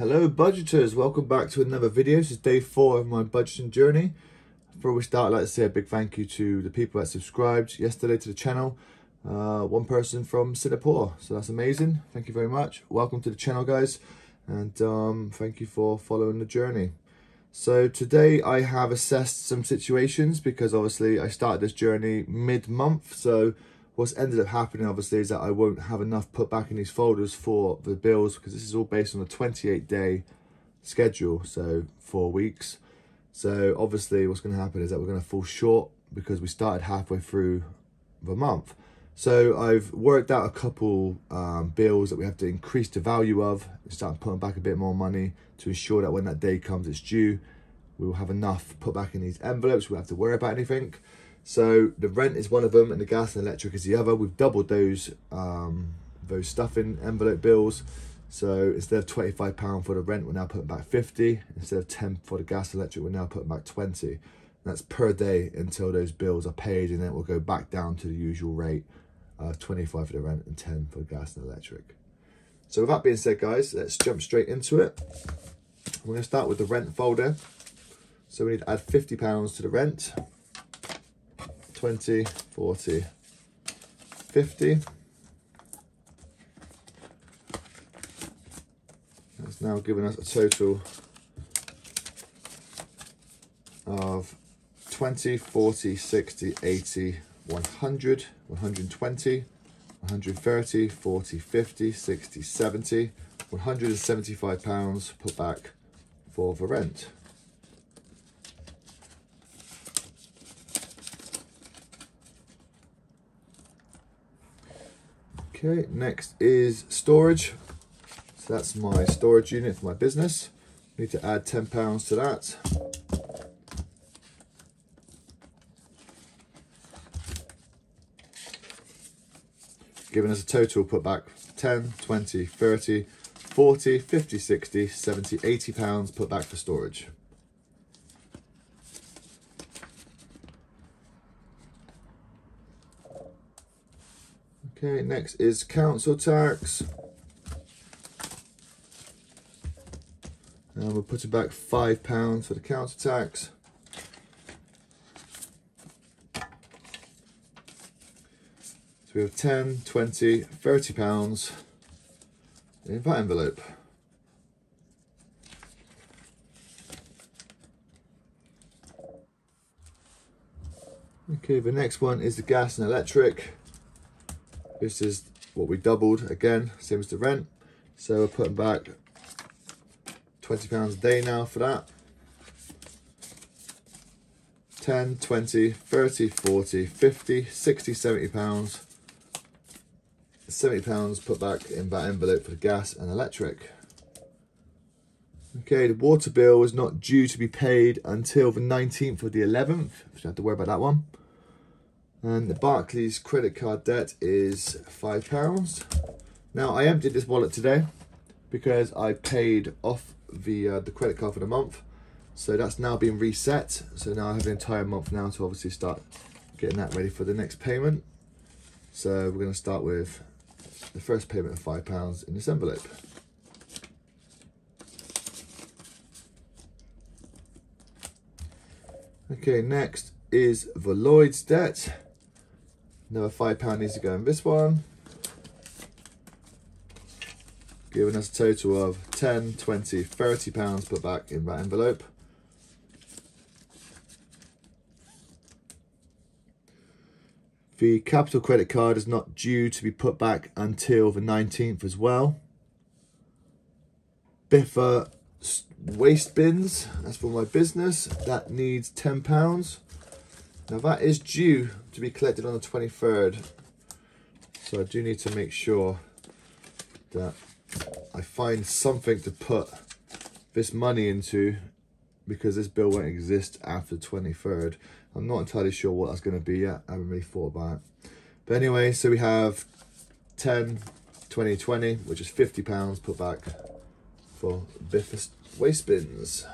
Hello budgeters, welcome back to another video. This is day four of my budgeting journey. Before we start, I'd like to say a big thank you to the people that subscribed yesterday to the channel. Uh, one person from Singapore, so that's amazing. Thank you very much. Welcome to the channel, guys, and um, thank you for following the journey. So today I have assessed some situations because obviously I started this journey mid-month, so what's ended up happening obviously is that I won't have enough put back in these folders for the bills because this is all based on a 28 day schedule so four weeks. So obviously what's going to happen is that we're going to fall short because we started halfway through the month. So I've worked out a couple um, bills that we have to increase the value of start putting back a bit more money to ensure that when that day comes it's due. We will have enough put back in these envelopes we have to worry about anything so the rent is one of them and the gas and electric is the other. We've doubled those um, those stuffing envelope bills. So instead of £25 for the rent, we're now putting back 50. Instead of 10 for the gas and electric, we're now putting back 20. that's per day until those bills are paid and then we'll go back down to the usual rate of 25 for the rent and 10 for the gas and electric. So with that being said, guys, let's jump straight into it. We're going to start with the rent folder. So we need to add £50 to the rent. 20, 40, 50. That's now given us a total of 20, 40, 60, 80, 100, 120, 130, 40, 50, 60, 70, 175 pounds put back for the rent. Okay, next is storage. So that's my storage unit for my business. Need to add £10 to that. Giving us a total put back 10, 20, 30, 40, 50, 60, 70, 80 pounds put back for storage. Okay, next is council tax. And we're putting back five pounds for the council tax. So we have 10, 20, 30 pounds in that envelope. Okay, the next one is the gas and electric. This is what we doubled again, same as the rent. So we're putting back 20 pounds a day now for that. 10, 20, 30, 40, 50, 60, 70 pounds. 70 pounds put back in that envelope for the gas and electric. Okay, the water bill is not due to be paid until the 19th or the 11th. So you have to worry about that one. And the Barclays credit card debt is £5. Now, I emptied this wallet today because I paid off the, uh, the credit card for the month. So that's now been reset. So now I have an entire month now to obviously start getting that ready for the next payment. So we're going to start with the first payment of £5 in this envelope. Okay, next is the Lloyds debt. Another five pound needs to go in this one. Giving us a total of 10, 20, 30 pounds put back in that envelope. The capital credit card is not due to be put back until the 19th as well. Biffa waste bins, that's for my business. That needs £10. Now that is due to be collected on the 23rd. So I do need to make sure that I find something to put this money into because this bill won't exist after the 23rd. I'm not entirely sure what that's going to be yet. I haven't really thought about it. But anyway, so we have 10, 20, 20, which is 50 pounds put back for Biffa waste bins.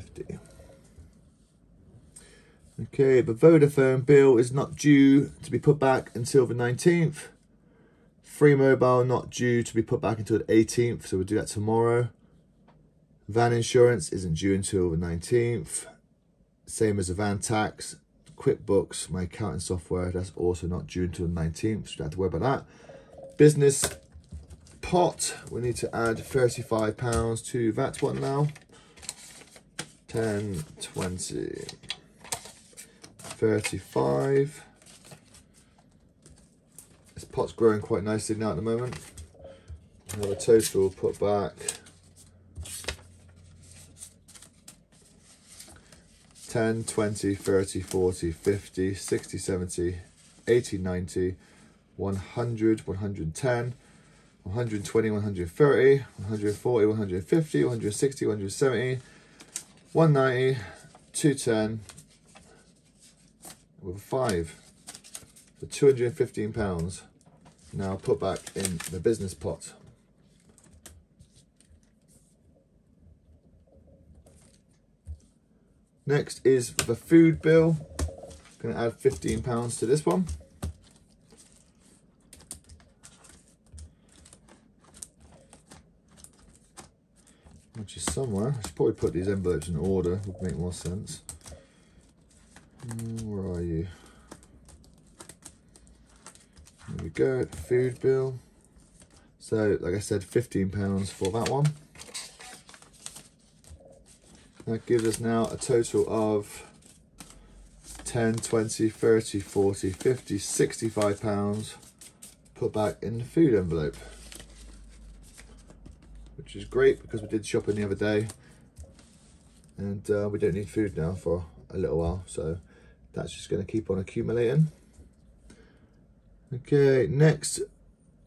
50. Okay, the Vodafone bill is not due to be put back until the 19th. Three mobile not due to be put back until the 18th, so we'll do that tomorrow. Van insurance isn't due until the 19th. Same as the van tax. QuickBooks, my accounting software, that's also not due until the 19th, so don't have to worry about that. Business pot, we need to add £35 to that one now. 10, 20, 35. This pot's growing quite nicely now at the moment. Have a total put back 10, 20, 30, 40, 50, 60, 70, 80, 90, 100, 110, 120, 130, 140, 150, 160, 170, 190, 210, with a 5 for 215 pounds now put back in the business pot Next is the food bill. Going to add 15 pounds to this one. Somewhere. I should probably put these envelopes in order, would make more sense. Where are you? There we go, food bill. So, like I said, £15 for that one. That gives us now a total of 10, 20, 30, 40, 50, 65 pounds put back in the food envelope. Which is great because we did shopping the other day and uh, we don't need food now for a little while. So that's just going to keep on accumulating. Okay, next,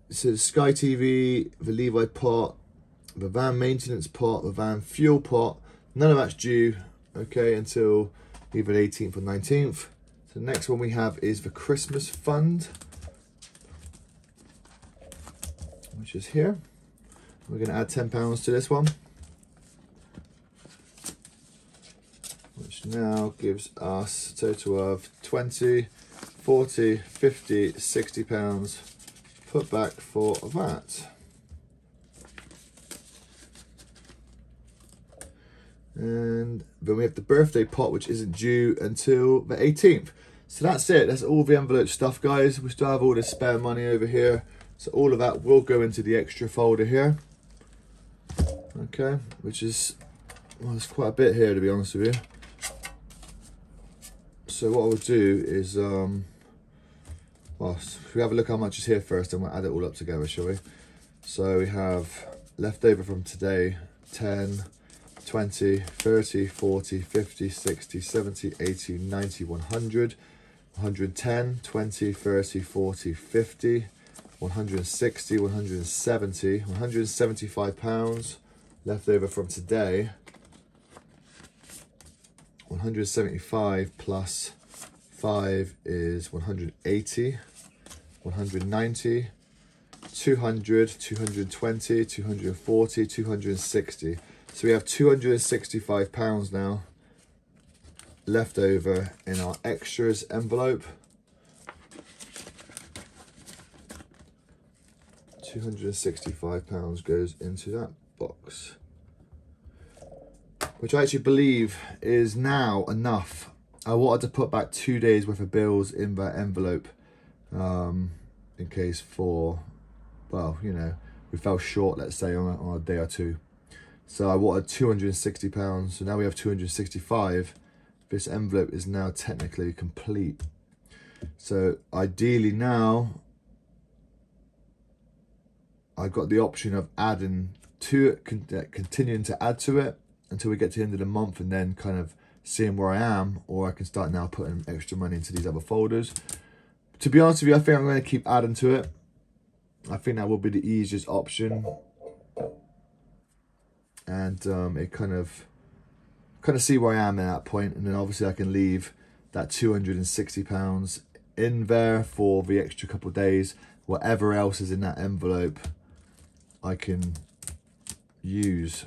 so Sky TV, the Levi pot, the van maintenance pot, the van fuel pot, None of that's due, okay, until either the 18th or 19th. So the next one we have is the Christmas Fund, which is here. We're going to add £10 to this one. Which now gives us a total of 20, 40, 50, 60 pounds put back for that. And then we have the birthday pot, which isn't due until the 18th. So that's it. That's all the envelope stuff, guys. We still have all this spare money over here. So all of that will go into the extra folder here. Okay, which is, well, there's quite a bit here, to be honest with you. So what I would do is, um, well, if we have a look how much is here first, and we'll add it all up together, shall we? So we have leftover from today, 10, 20, 30, 40, 50, 60, 70, 80, 90, 100, 110, 20, 30, 40, 50, 160, 170, 175 pounds left over from today. 175 plus 5 is 180, 190, 200, 220, 240, 260. So we have 265 pounds now left over in our extras envelope. 265 pounds goes into that box. Which I actually believe is now enough. I wanted to put back two days worth of bills in that envelope um, in case for, well, you know, we fell short, let's say, on a, on a day or two. So I wanted 260 pounds. So now we have 265. This envelope is now technically complete. So ideally now, I've got the option of adding to it, uh, continuing to add to it until we get to the end of the month and then kind of seeing where I am, or I can start now putting extra money into these other folders. To be honest with you, I think I'm going to keep adding to it. I think that will be the easiest option and um, it kind of kind of see where I am at that point and then obviously I can leave that 260 pounds in there for the extra couple days whatever else is in that envelope I can use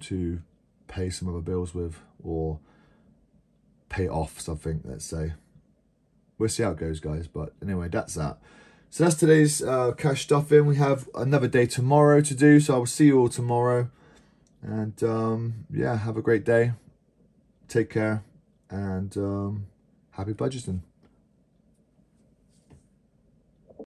to pay some other bills with or pay off something let's say we'll see how it goes guys but anyway that's that So that's today's uh, cash stuffing. We have another day tomorrow to do. So I will see you all tomorrow. And um, yeah, have a great day. Take care. And um, happy budgeting.